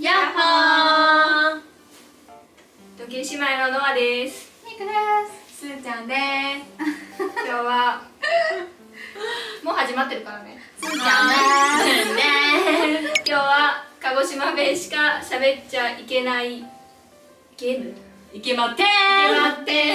やっほー。時計姉妹のノアです。ミクです。すーちゃんです。今日はもう始まってるからね。すー。ちゃんです今日は鹿児島弁しか喋っちゃいけない。ゲーム？いけまってーゲームって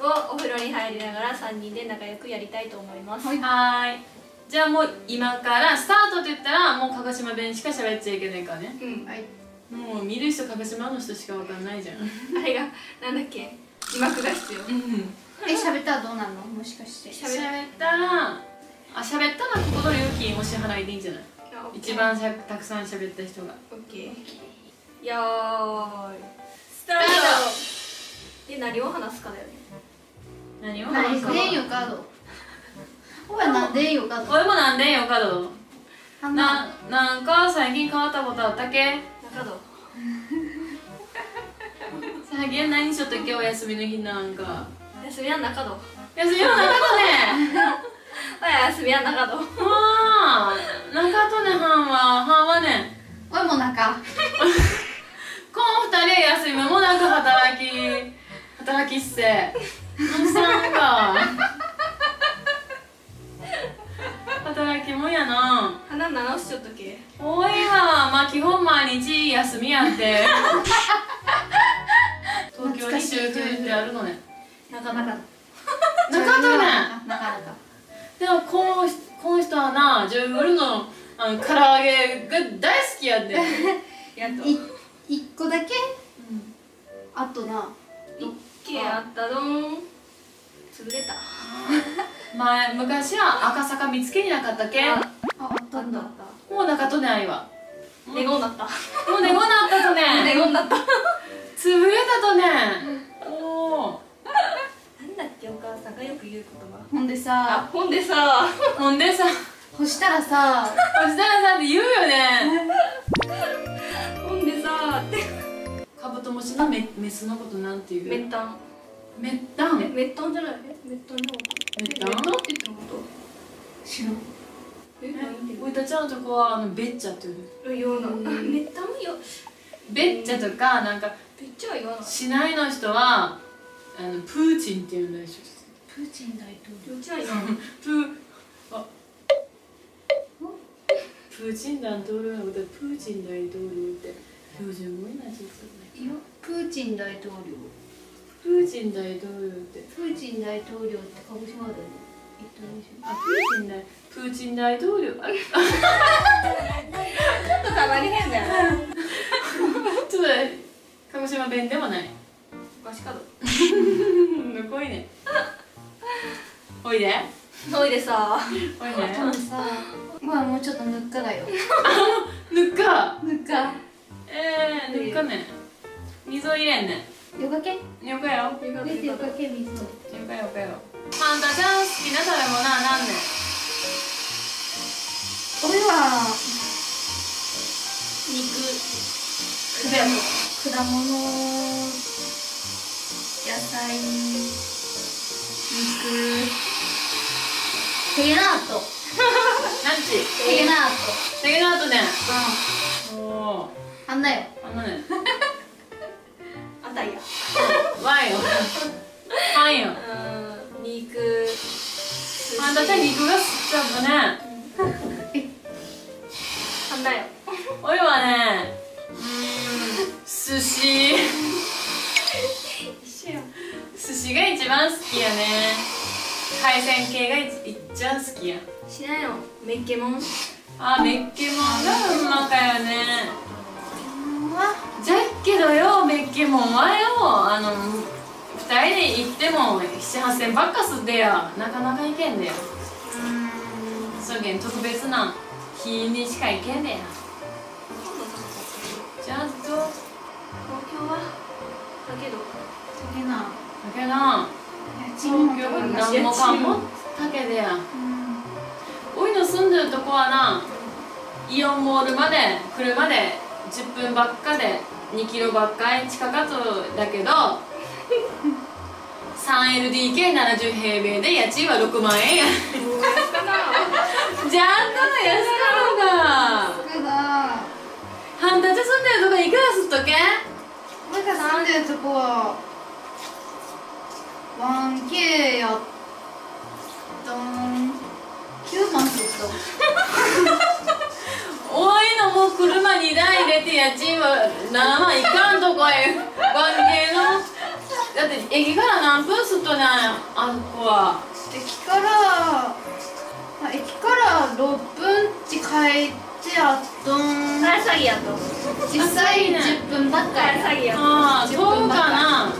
をお風呂に入りながら3人で仲良くやりたいと思います、はい。はーいじゃあもう今からスタートって言ったらもう鹿児島弁しか喋っちゃいけないからね。うん。はい。もう見る人鹿児島の人しかわかんないじゃん。あれがなんだっけ？字幕が必要。うん。え喋ったらどうなるの？もしかして。喋喋ったらあ喋ったらここの料金お支払いでいいんじゃない？一番しゃたくさん喋った人が。オッケー。よーい。スターで何を話すかだよね。何を何話すかでんよカードお前なんでんよカード俺もなんでんよカドあんなななんか最近変わったことあったっけ？中戸最近何しとったっけ？お休みの日なんか。休みは 中戸休みの中とね。おや休みは中戸まあ中とね半は半はね。おいも中。この二人休みもなく働き働きっせ。のさんがもんやな。花直しちょっとけ？おいはまあ基本毎日休みやって。東京に集中ってあるのね。中中中とね中中でもこの人この人はな自分のあの唐揚げが大好きやって。やっと。い一個だけ？あとな。一軒あったどん潰れた 前昔は赤坂見つけになかったっけあああったんだもう中とねあいわネゴになった。もう猫なったとネねゴになった。潰れたとねおおなんだっけお母さんがよく言う言葉。ほんであさほんでさ。ほんでさ。干したらさ。そしたらさって言うよね。ほんでさ。ってカブトムシのメメスのことなんていう？メッタン。メッタン。えメッタンじゃない？えメッタンのメッタンえメッタンって言っと知らん。え？何言おいたちゃんのとこはあのベッチャって言うってるようなメッタンよ。ベッチャとかなんかめっちゃ言わない。市内の人はあのプーチンって言うんだでしょプーチン大統領。プーあ。プーチン大統領のことはプーチン大統領って標準語になっちゃったね。いやプーチン大統領プーチン大統領って。プーチン大統領って鹿児島で言ったでしょ？あプーチン大プーチン大統領？あれ？ちょっとたまに変だよね。ちょっとね鹿児島弁でもない。おかしかどむこいね。おいで。おいでさ。おいほんででさまあもうちょっとぬっかだよ。ぬっか。ぬっか。えー、ぬっかね。水を入れんねよかけ？よかよ。よかった出てよよかけよかよかよ。パンダちゃん好きな食べ物は何ねん？俺は肉。果物。野菜肉。テゲナート。何ちテゲナーテゲの後ね。トおおうんあんなよ。あのねあたいやワイよ。パンよ。うん肉。パンダちゃん肉が好きだったね。あん。だよ。おいはねうーん寿司。一緒や寿司が一番好きやね。海鮮系が一一番好きや。しないの？メッケモン？あメッケモンがうまかよねよメッケモンはよあの二人で行っても7 8千ばっかすってやなかなか行けんだよ。そげん特別な日にしか行けんだよちゃんとだ東京は？だけどテゲナーけど東京何もかもだけでや。おいの住んでるとこはなイオンモールまで車で10分ばっかで2キロばっかり近かとだけど 3LDK70 平米で家賃は6万円や。じゃあんたの安かろうが半さんたち住んでるとこいくらすっとけ？俺が住んでるとこは。1K やったん。9万すったもう車2台入れて家賃は7万いかんとこへ関係の。だって駅から何分すっとねあんこは。駅からあ駅から6分ち帰ってあっとん。あれ詐欺やと。実際10分ばっかり詐欺やああ10そうかな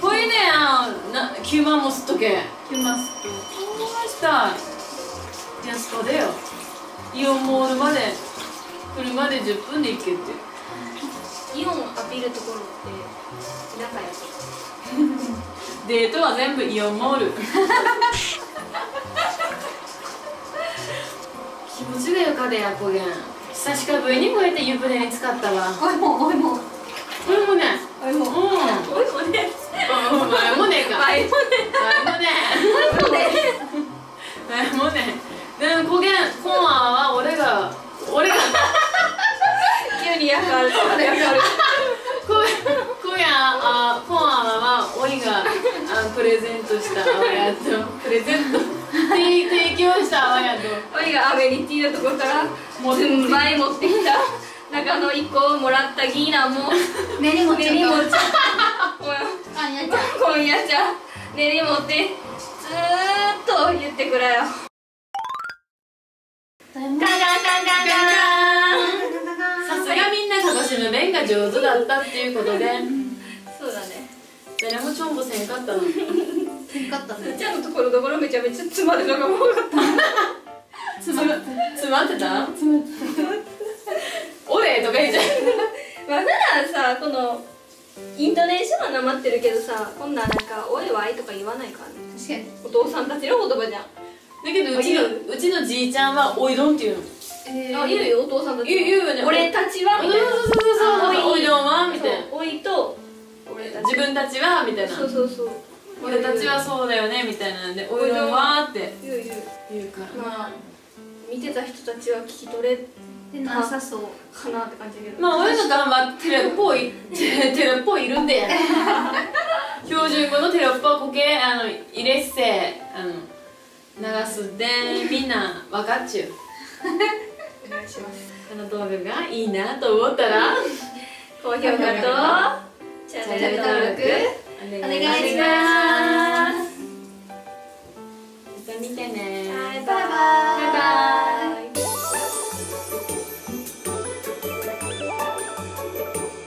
ほいであな9万もすっとけ。来ますとそうしたい安子でよイオンモールまで車で10分で行けって。イオンアピールところって田舎やとデートは全部イオンモール。気持ちがよかでやこげん久しぶりにこうやって湯船に使ったわ。おいもおいもしたあわやとプレゼント。提提供したあわやとおいがアメニティのとこから持ってすんばい持ってきた。中の1個をもらったギーナも練り餅練り餅あやちゃん今夜じゃ練り持ってずーっと言ってくれよ。ガンガンガンガンガンさすがみんな鹿児島弁が上手だったっていうことで。そうだね。誰もチョンボせんかったのせん。かったねうちゃんのところどころめちゃめちゃ詰まるのが多かった。つま詰まってた？おれとか言っちゃうまあ普段さこのイントネーションはなまってるけどさこんなんなんか「おいわい」とか言わないからね。確かに。お父さんたちの言葉じゃん。だけどうちのうちのじいちゃんはおいどんっていうの。えあ言うよお父さんたち言う言うよね。俺たちはそうみたいな。そうそうそうおいどんはみたいな。そうおいと。俺たち自分たちはみたいな。そうそうそう俺たちはそうだよねみたいなんでおいどんはって。言う言う言うから。まあ見てた人たちは聞き取れでなさそう。かなって感じだけど。まあ俺の頑張ってるっぽい テロっぽいいるんで。標準語のテロップをこけあの入れっせあの流すでみんな分かっちゅう。お願いします。この動画がいいなと思ったら高評価とチャンネル登録お願いしますまた見てねバイバイ